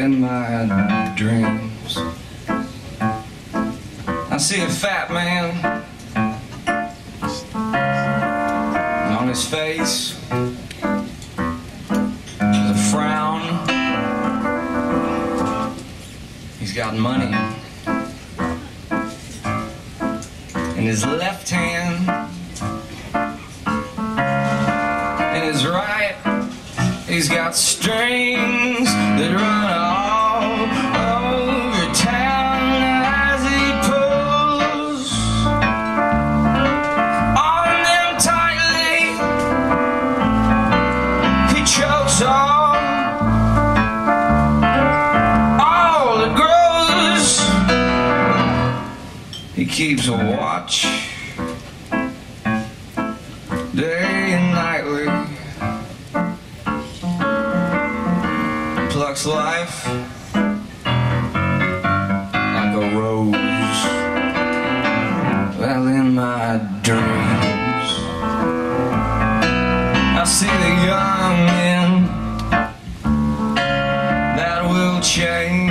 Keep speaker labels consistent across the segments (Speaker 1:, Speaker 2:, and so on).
Speaker 1: in my dreams. I see a fat man. On his face is a frown. He's got money. In his left hand. In his right. He's got strings keeps a watch day and nightly. plucks life like a rose. Well, in my dreams, I see the young men that will change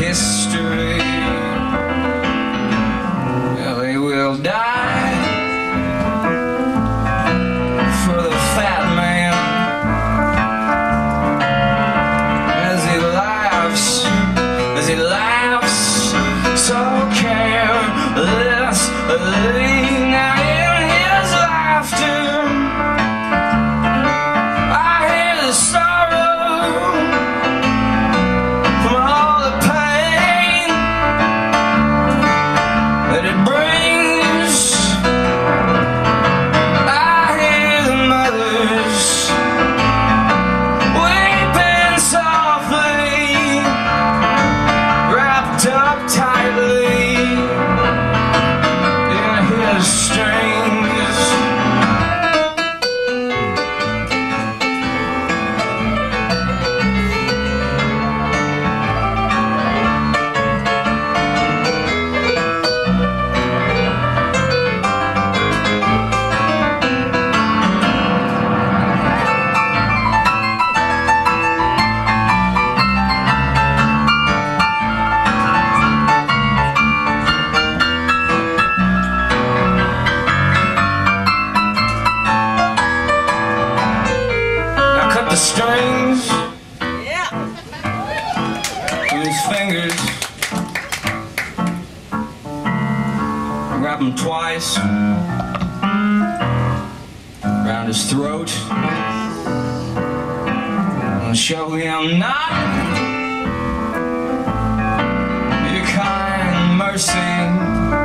Speaker 1: history. Carelessly. Fingers. Wrap them twice around his throat. And show him not your kind mercy